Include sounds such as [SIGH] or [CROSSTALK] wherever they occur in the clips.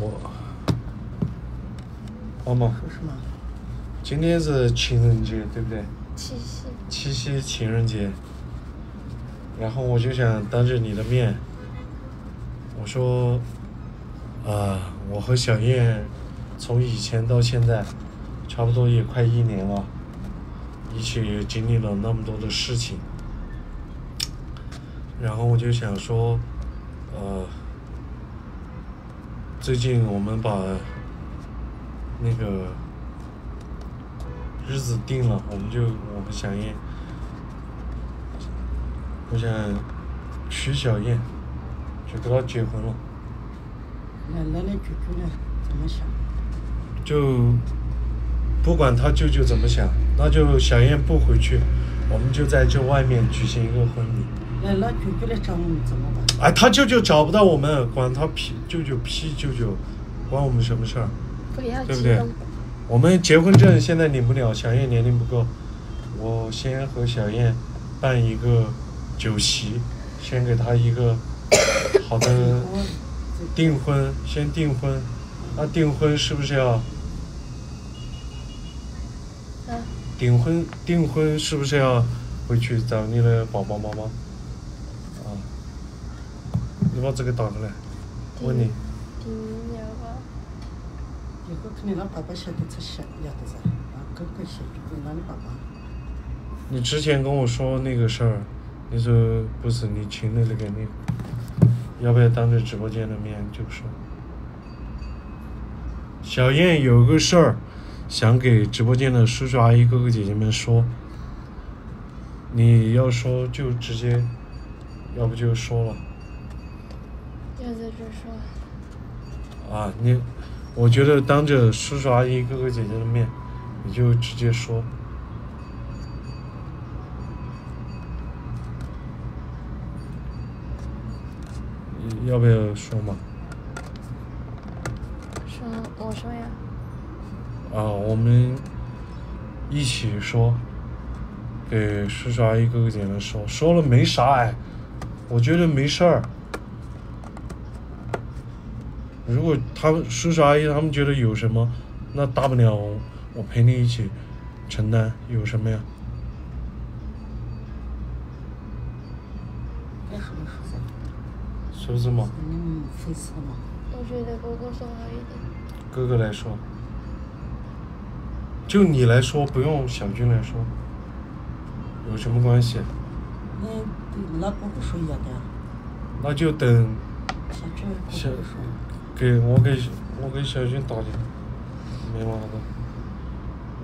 我，妈妈，说什么？今天是情人节，对不对？七夕，七夕情人节，然后我就想当着你的面，我说，啊，我和小燕从以前到现在，差不多也快一年了，一起经历了那么多的事情，然后我就想说，呃，最近我们把那个。日子定了，我们就我和小燕，我想娶小燕，就跟她结婚了。那奶奶舅舅呢？怎么想？就不管他舅舅怎么想，那就小燕不回去，我们就在这外面举行一个婚礼。那那舅舅来找我们怎么办？哎，他舅舅找不到我们，管他批舅舅批舅舅，关我们什么事儿？不要对不对。我们结婚证现在领不了，小燕年龄不够，我先和小燕办一个酒席，先给她一个 [COUGHS] 好的订婚，先订婚。那订婚是不是要嗯，订婚？订婚是不是要回去找你的宝宝妈妈？把这个打过来，问你。订了吧？以后肯定让爸爸晓得才晓要得噻。啊，哥哥晓得，让你爸爸。你之前跟我说那个事儿，你说不是你亲的那个你，要不要当着直播间的面就说？小燕有个事儿，想给直播间的叔叔阿姨、哥哥姐姐们说。你要说就直接，要不就说了要在这说，啊！你，我觉得当着叔叔阿姨、哥哥姐姐的面，你就直接说。要不要说嘛？说我说呀，啊，我们一起说，给叔叔阿姨、哥哥姐姐们说，说了没啥哎，我觉得没事儿。如果他们叔叔阿姨他们觉得有什么，那大不了我陪你一起承担，有什么呀？是不是嘛？你们粉丝嘛？我觉得哥哥说好一点。哥哥来说，就你来说，不用小军来说，有什么关系？那对老哥哥说要的呀。那就等小军哥哥说。给我给我给小军打电话，没完了，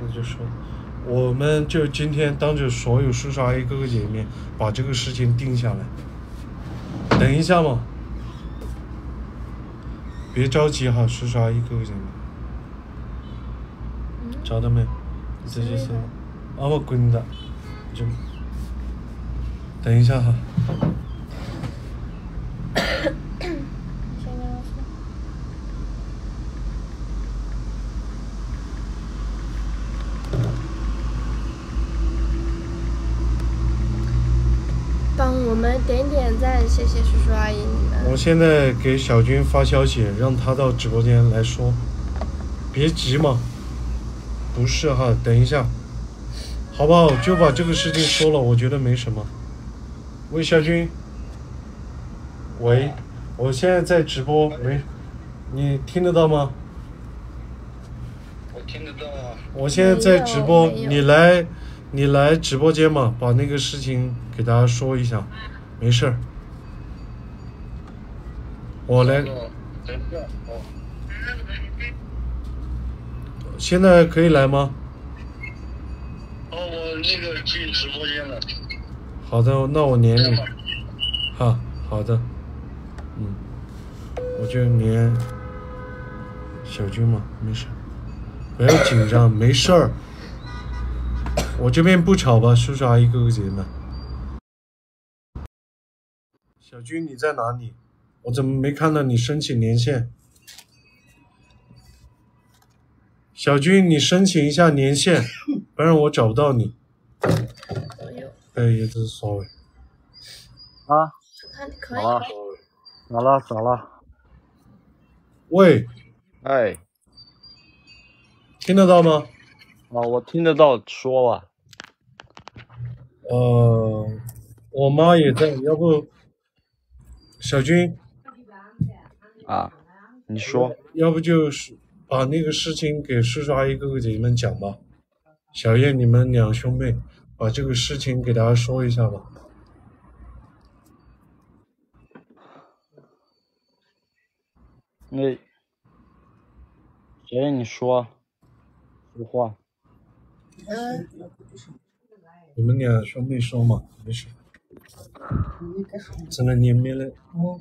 那就说，我们就今天当着所有叔叔阿姨哥哥姐姐面把这个事情定下来。等一下嘛，别着急哈，叔叔阿姨哥哥姐姐们，嗯，找到没？你自己搜搜一。啊，我滚的，就等一下哈。先跟他说。帮我们点点赞，谢谢叔叔阿姨你们。我现在给小军发消息，让他到直播间来说，别急嘛，不是哈，等一下，好不好？就把这个事情说了，我觉得没什么。喂，小军，喂，我现在在直播，没，你听得到吗？我听得到啊。我现在在直播，你来，你来直播间嘛，把那个事情给大家说一下，没事儿。我来。现在可以来吗？哦，我那个进直播间了。好的，那我连你这样吧。哈，好的，嗯，我就连小军嘛，没事，不要紧张，没事儿。我这边不吵吧，叔叔阿姨哥哥姐姐们。小军你在哪里？我怎么没看到你申请连线？小军，你申请一下连线，不然我找不到你。哎，也是 sorry。啊，看可以好啊，咋了咋了？喂，哎，听得到吗？啊，我听得到，说吧。呃，我妈也在，要不小军，啊，你说。要不就是把那个事情给叔叔阿姨哥哥姐姐们讲吧。小燕，你们两兄妹把这个事情给大家说一下吧。那小叶，你说，说话。嗯，你们俩兄妹说嘛，没事。你该说。真的你没了，哦，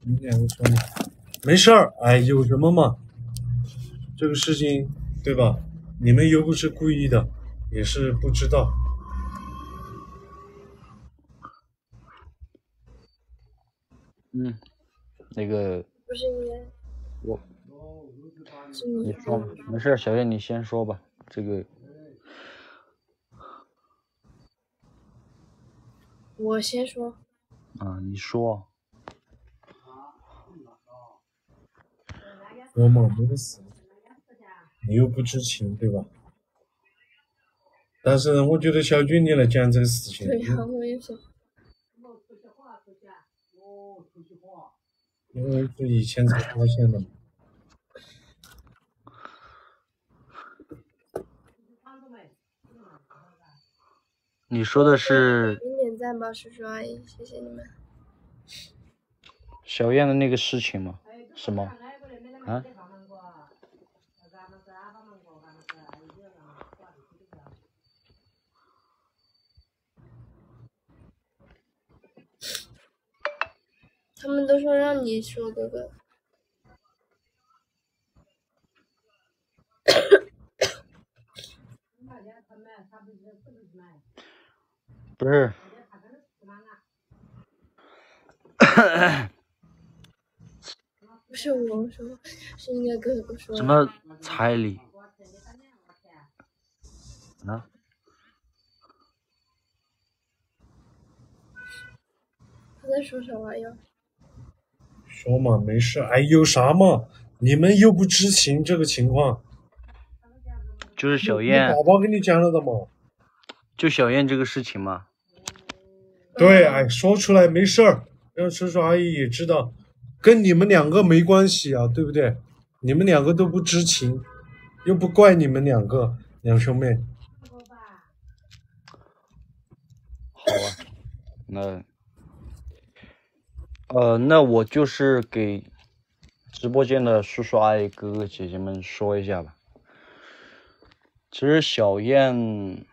你们两个说嘛，没事儿。哎，有什么嘛？这个事情，对吧？你们又不是故意的，也是不知道。嗯，那个不是应该我，是你你说吧，没事，小月你先说吧。这个我先说，啊，你说。我嘛没得事，你又不知情，对吧？但是我觉得小军你来讲这个事情，对呀，我也是。因为是以前才发现的嘛。你说的是点点赞吧，叔叔阿姨，谢谢你们。小燕的那个事情吗？是吗？啊？他们都说让你说哥哥，不是，[LAUGHS] 不是我说，是应该哥哥说。什么彩礼？啊？他在说啥玩意儿？说嘛，没事。哎，有啥嘛？你们又不知情这个情况，就是小燕，宝宝跟你讲了的嘛。就小燕这个事情嘛。对，哎，说出来没事儿，让叔叔阿姨也知道，跟你们两个没关系啊，对不对？你们两个都不知情，又不怪你们两个两兄妹。好啊，那，呃，那我就是给直播间的叔叔阿姨、哥哥姐姐们说一下吧。其实小燕，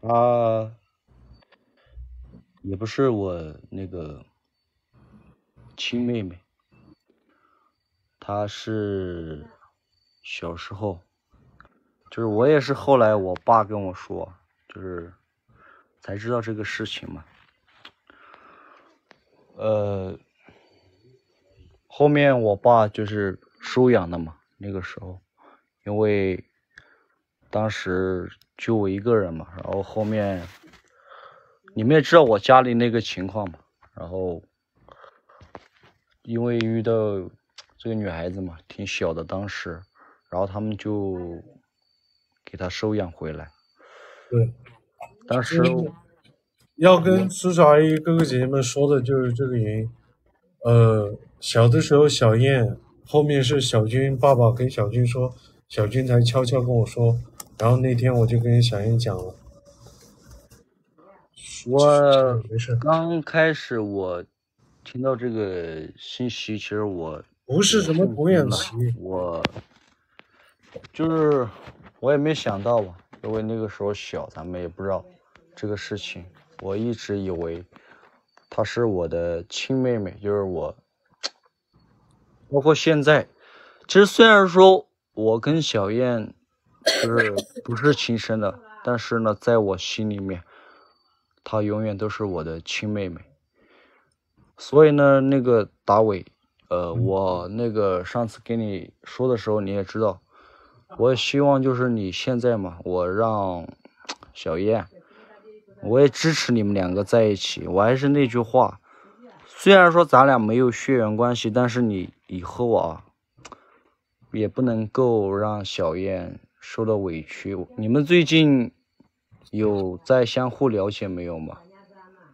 她也不是我那个亲妹妹，她是小时候，就是我也是后来我爸跟我说，就是才知道这个事情嘛。呃，后面我爸就是收养的嘛，那个时候，因为当时就我一个人嘛，然后后面你们也知道我家里那个情况嘛，然后因为遇到这个女孩子嘛，挺小的当时，然后他们就给她收养回来。对，当时要跟叔叔阿姨、哥哥姐姐们说的就是这个原因。呃，小的时候小燕，后面是小军爸爸跟小军说，小军才悄悄跟我说，然后那天我就跟小燕讲了。我没事，刚开始我听到这个信息，其实我不是什么童养媳，我就是我也没想到吧，因为那个时候小，咱们也不知道这个事情。我一直以为她是我的亲妹妹，就是我，包括现在，其实虽然说我跟小燕就是不是亲生的，但是呢，在我心里面，她永远都是我的亲妹妹。所以呢，那个达伟，呃，我那个上次跟你说的时候，你也知道，我也希望就是你现在嘛，我让小燕，我也支持你们两个在一起。我还是那句话，虽然说咱俩没有血缘关系，但是你以后啊，也不能够让小燕受到委屈。你们最近有在相互了解没有吗？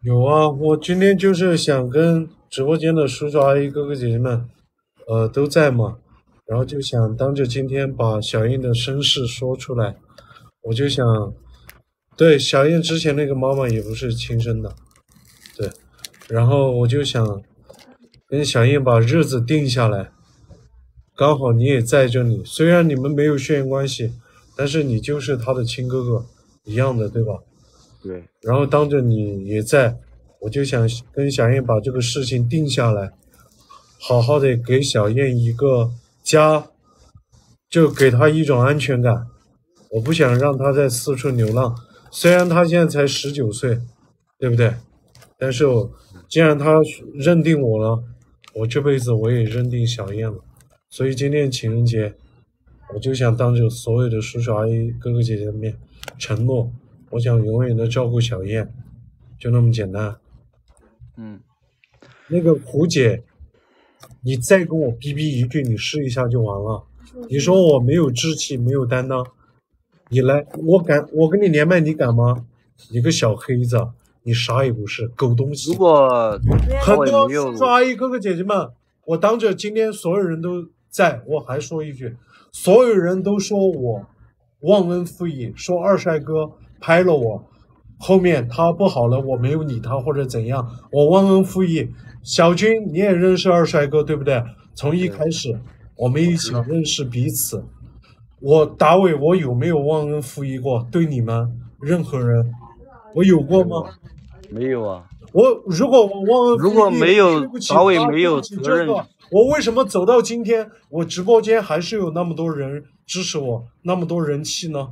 有啊，我今天就是想跟直播间的叔叔阿姨、哥哥姐姐们，呃，都在嘛，然后就想当着今天把小燕的身世说出来。我就想，对小燕之前那个妈妈也不是亲生的，对，然后我就想跟小燕把日子定下来，刚好你也在这里，虽然你们没有血缘关系，但是你就是他的亲哥哥一样的，对吧？对，然后当着你也在，我就想跟小燕把这个事情定下来，好好的给小燕一个家，就给她一种安全感。我不想让她再四处流浪，虽然她现在才十九岁，对不对？但是既然她认定我了，我这辈子我也认定小燕了。所以今天情人节，我就想当着所有的叔叔阿姨、哥哥姐姐的面承诺。我想永远的照顾小燕，就那么简单。嗯，那个胡姐，你再跟我逼逼一句，你试一下就完了。你说我没有志气，没有担当，你来，我敢，我跟你连麦，你敢吗？你个小黑子，你啥也不是，狗东西。如果很多叔叔阿姨、哥哥姐姐们，我当着今天所有人都在，我还说一句，所有人都说我忘恩负义，说二帅哥拍了我，后面他不好了，我没有理他或者怎样，我忘恩负义。小军，你也认识二帅哥对不对？从一开始我们一起认识彼此，我达伟，我有没有忘恩负义过？对你们任何人，我有过吗？没有啊，我如果我忘恩负义，如果没有达伟没有责任这个我为什么走到今天，我直播间还是有那么多人支持我，那么多人气呢？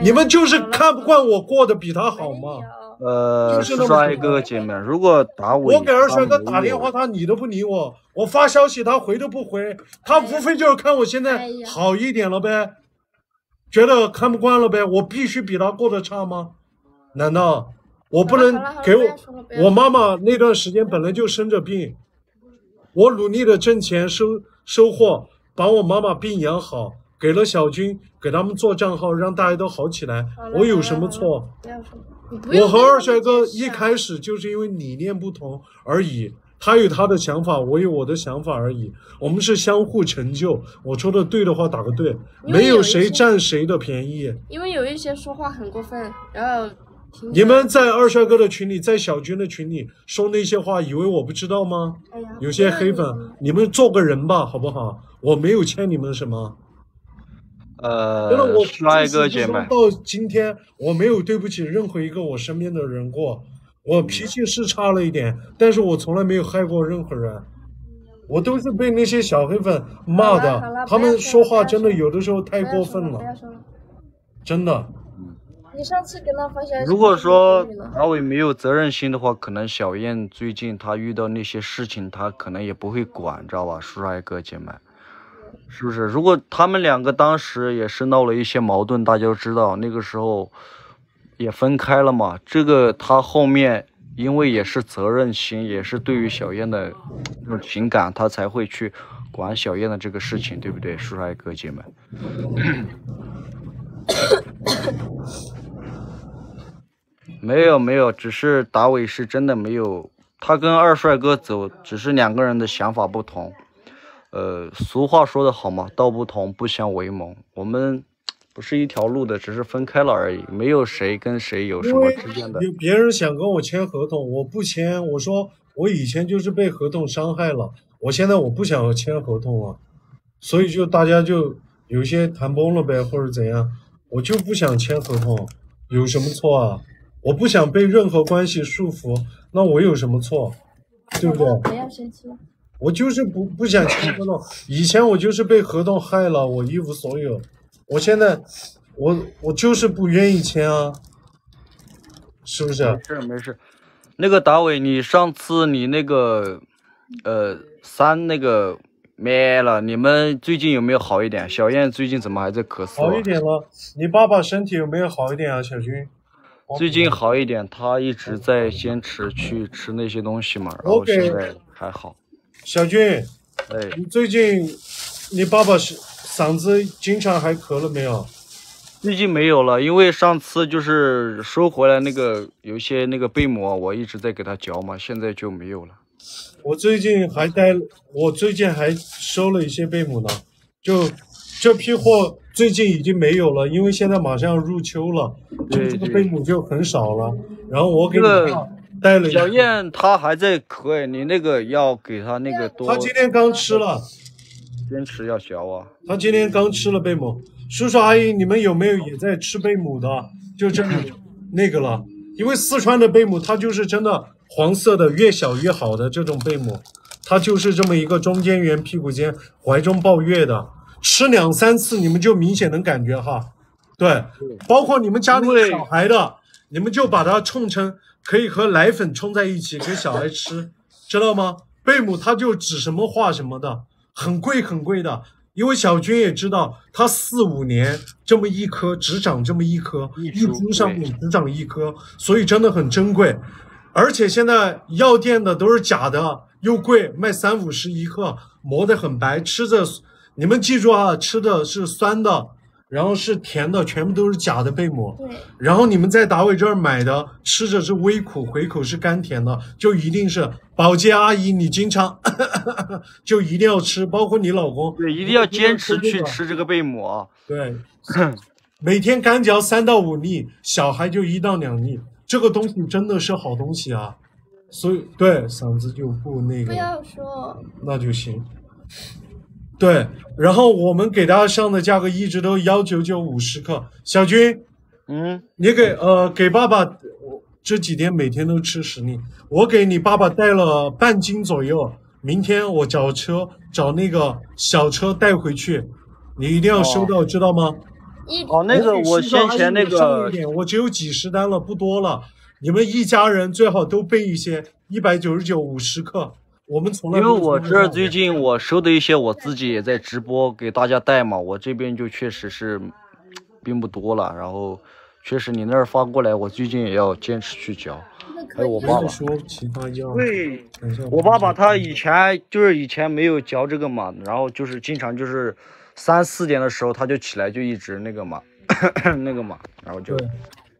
你们就是看不惯我过得比他好吗？呃，就是那么叔叔阿姨哥哥姐妹，如果打我我给二帅哥打电话，他理都不理我，我发消息他回都不回，他无非就是看我现在好一点了呗，觉得看不惯了呗，我必须比他过得差吗？难道我不能给我我妈妈那段时间本来就生着病，我努力的挣钱收收获，把我妈妈病养好，给了小军，给他们做账号，让大家都好起来我有什么错？我和二帅哥一开始就是因为理念不同而已，他有他的想法，我有我的想法而已，我们是相互成就。我说的对的话打个对，没有谁占谁的便宜。因为有一些说话很过分，然后你们在二帅哥的群里，在小军的群里说那些话，以为我不知道吗？哎，有些黑粉，你们做个人吧，好不好？我没有欠你们什么。真的，呃，我叔叔阿姨哥哥姐妹，始至终到今天，我没有对不起任何一个我身边的人过。我脾气是差了一点，但是我从来没有害过任何人。我都是被那些小黑粉骂的，他们说话真的有的时候太过分了。真的。你上次跟他发消息，如果说他就不理你了达伟没有责任心的话，可能小燕最近她遇到那些事情，她可能也不会管，知道吧？叔叔阿姨哥哥姐妹，是不是？如果他们两个当时也是闹了一些矛盾，大家都知道，那个时候也分开了嘛。这个他后面因为也是责任心，也是对于小燕的那种情感，他才会去管小燕的这个事情，对不对？叔叔阿姨哥哥姐妹。没有没有，只是达伟是真的没有，他跟二帅哥走，只是两个人的想法不同。呃，俗话说得好嘛，道不同不相为谋。我们不是一条路的，只是分开了而已，没有谁跟谁有什么之间的。有别人想跟我签合同，我不签。我说我以前就是被合同伤害了，我现在我不想签合同了，所以就大家就有些谈崩了呗，或者怎样，我就不想签合同，有什么错啊？我不想被任何关系束缚，那我有什么错？对不对？不要生气了。我就是不不想签合同，以前我就是被合同害了，我一无所有。我现在，我我就是不愿意签啊，是不是？没事没事，那个达伟，你上次你那个呃三那个没了，你们最近有没有好一点？小燕最近怎么还在咳嗽、啊？好一点了。你爸爸身体有没有好一点啊，小军？最近好一点，他一直在坚持去吃那些东西嘛，然后现在还好。小军，哎，你最近你爸爸是嗓子经常还咳了没有？最近没有了，因为上次就是收回来那个有一些那个被膜，我一直在给他嚼嘛，现在就没有了。我最近还带，我最近还收了一些贝母呢，就这批货最近已经没有了，因为现在马上要入秋了，就这个贝母就很少了。然后我给你这个小，燕她还在咳哎，你那个要给她那个多她今天刚吃了，坚持要嚼啊。她今天刚吃了贝母。叔叔阿姨，你们有没有也在吃贝母的？就这里那个了，因为四川的贝母它就是真的黄色的，越小越好的这种贝母，它就是这么一个中间圆、屁股尖、怀中抱月的，吃两三次你们就明显能感觉哈。对，包括你们家里小孩的，你们就把它冲成可以和奶粉冲在一起给小孩吃，知道吗？贝母它就指什么画什么的，很贵很贵的。因为小军也知道，它四五年这么一颗，只长这么一颗，一株一株上面只长一颗，所以真的很珍贵。而且现在药店的都是假的，又贵，卖三五十一克，磨得很白，吃着你们记住啊，吃的是酸的，然后是甜的，全部都是假的贝母。对，然后你们在达伟这儿买的，吃着是微苦，回口是甘甜的，就一定是保洁阿姨，你经常 [LAUGHS] 就一定要吃，包括你老公，对，一定要坚持去。吃这个贝母啊。对，[LAUGHS] 每天干嚼三到五粒，小孩就一到两粒，这个东西真的是好东西啊。所以对嗓子就不那个，不要说，那就行。对，然后我们给大家上的价格一直都幺九九五十克，小军。嗯，你给呃给爸爸，我这几天每天都吃十粒，我给你爸爸带了半斤左右，明天我找车找那个小车带回去，你一定要收到，知道吗？一哦，那个我先前那个我只有几十单了，不多了，你们一家人最好都备一些，一百九十九五十克，我们从来因为我这最近我收的一些，我自己也在直播给大家带嘛，我这边就确实是并不多了，然后确实你那儿发过来，我最近也要坚持去嚼。还有我爸爸对，我爸爸他以前就是以前没有嚼这个嘛，然后就是经常就是三四点的时候他就起来就一直那个嘛，[COUGHS] 那个嘛，然后就对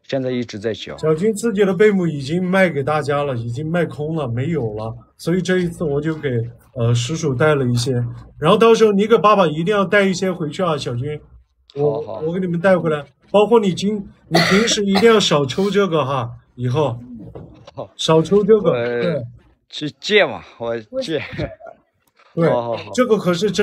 现在一直在小。小军自己的贝母已经卖给大家了，已经卖空了，没有了，所以这一次我就给呃叔叔带了一些，然后到时候你给爸爸一定要带一些回去啊，小军，我好好我给你们带回来，包括你今你平时一定要少抽这个哈，以后好少抽这个，我对去借嘛，我借。对好好好，这个可是真。